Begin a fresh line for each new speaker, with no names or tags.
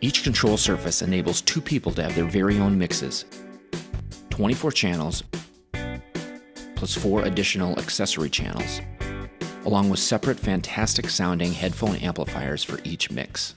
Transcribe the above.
Each control surface enables two people to have their very own mixes. 24 channels, plus four additional accessory channels, along with separate fantastic sounding headphone amplifiers for each mix.